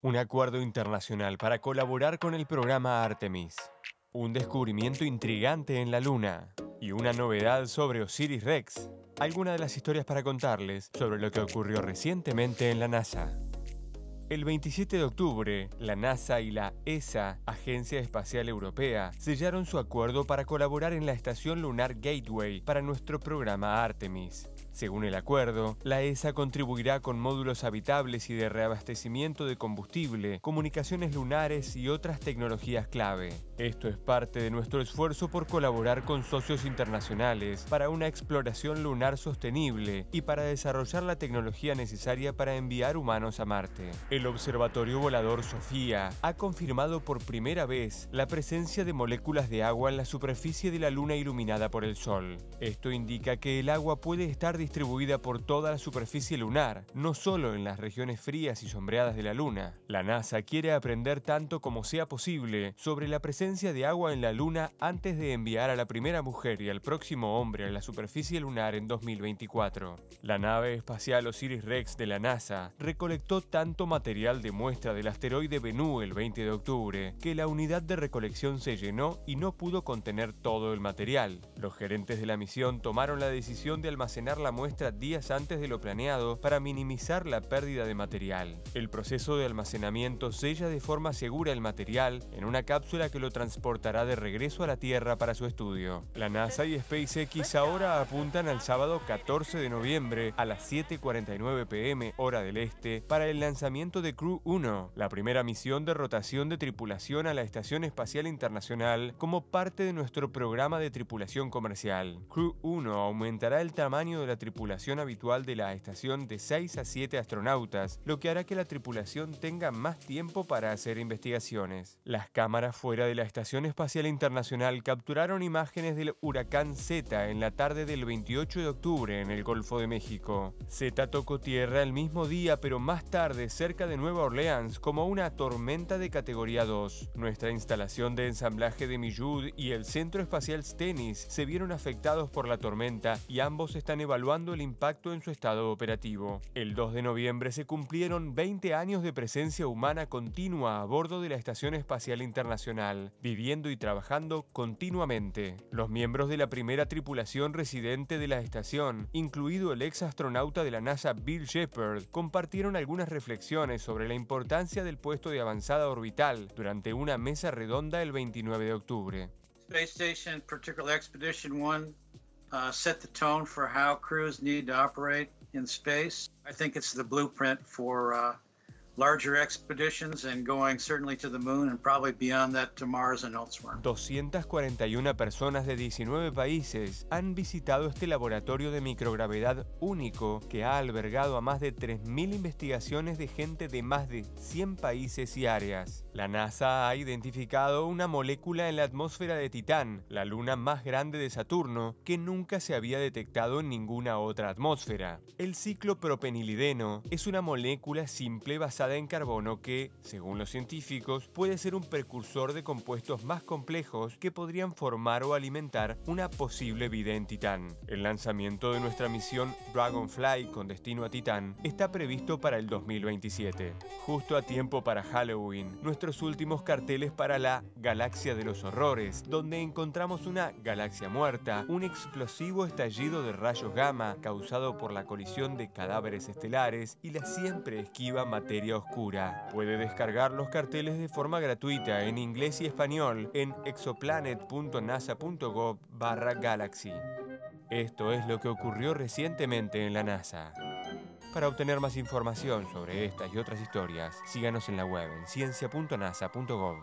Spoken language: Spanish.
Un acuerdo internacional para colaborar con el programa Artemis. Un descubrimiento intrigante en la Luna. Y una novedad sobre Osiris Rex. Algunas de las historias para contarles sobre lo que ocurrió recientemente en la NASA. El 27 de octubre, la NASA y la ESA, Agencia Espacial Europea, sellaron su acuerdo para colaborar en la Estación Lunar Gateway para nuestro programa Artemis. Según el acuerdo, la ESA contribuirá con módulos habitables y de reabastecimiento de combustible, comunicaciones lunares y otras tecnologías clave. Esto es parte de nuestro esfuerzo por colaborar con socios internacionales para una exploración lunar sostenible y para desarrollar la tecnología necesaria para enviar humanos a Marte. El Observatorio Volador Sofía ha confirmado por primera vez la presencia de moléculas de agua en la superficie de la Luna iluminada por el Sol. Esto indica que el agua puede estar distribuida por toda la superficie lunar, no solo en las regiones frías y sombreadas de la Luna. La NASA quiere aprender tanto como sea posible sobre la presencia de agua en la Luna antes de enviar a la primera mujer y al próximo hombre a la superficie lunar en 2024. La nave espacial Osiris-Rex de la NASA recolectó tanto material de muestra del asteroide Bennu el 20 de octubre que la unidad de recolección se llenó y no pudo contener todo el material. Los gerentes de la misión tomaron la decisión de almacenar la muestra días antes de lo planeado para minimizar la pérdida de material. El proceso de almacenamiento sella de forma segura el material en una cápsula que lo transportará de regreso a la Tierra para su estudio. La NASA y SpaceX ahora apuntan al sábado 14 de noviembre a las 7.49 pm hora del este para el lanzamiento de Crew 1, la primera misión de rotación de tripulación a la Estación Espacial Internacional como parte de nuestro programa de tripulación comercial. Crew 1 aumentará el tamaño de la tripulación habitual de la estación de 6 a 7 astronautas, lo que hará que la tripulación tenga más tiempo para hacer investigaciones. Las cámaras fuera de la Estación Espacial Internacional capturaron imágenes del huracán Z en la tarde del 28 de octubre en el Golfo de México. Z tocó tierra el mismo día, pero más tarde cerca de Nueva Orleans como una tormenta de categoría 2. Nuestra instalación de ensamblaje de Millud y el Centro Espacial Stennis se vieron afectados por la tormenta y ambos están evaluando el impacto en su estado operativo. El 2 de noviembre se cumplieron 20 años de presencia humana continua a bordo de la Estación Espacial Internacional, viviendo y trabajando continuamente. Los miembros de la primera tripulación residente de la estación, incluido el ex astronauta de la NASA Bill Shepard, compartieron algunas reflexiones sobre la importancia del puesto de avanzada orbital durante una mesa redonda el 29 de octubre. Particular Expedition 1 uh, set the tone for how crews need to operate in space. I think it's the blueprint for uh, larger expeditions and going certainly to the moon and probably beyond that to Mars and elsewhere. 241 personas de 19 países han visitado este laboratorio de microgravedad único que ha albergado a más de 3.000 investigaciones de gente de más de 100 países y áreas. La NASA ha identificado una molécula en la atmósfera de Titán, la luna más grande de Saturno, que nunca se había detectado en ninguna otra atmósfera. El ciclo propenilideno es una molécula simple basada en carbono que, según los científicos, puede ser un precursor de compuestos más complejos que podrían formar o alimentar una posible vida en Titán. El lanzamiento de nuestra misión Dragonfly con destino a Titán está previsto para el 2027, justo a tiempo para Halloween, nuestros últimos carteles para la Galaxia de los Horrores, donde encontramos una galaxia muerta, un explosivo estallido de rayos gamma causado por la colisión de cadáveres estelares y la siempre esquiva materia oscura. Puede descargar los carteles de forma gratuita en inglés y español en exoplanet.nasa.gov barra galaxy. Esto es lo que ocurrió recientemente en la NASA. Para obtener más información sobre estas y otras historias, síganos en la web en ciencia.nasa.gov.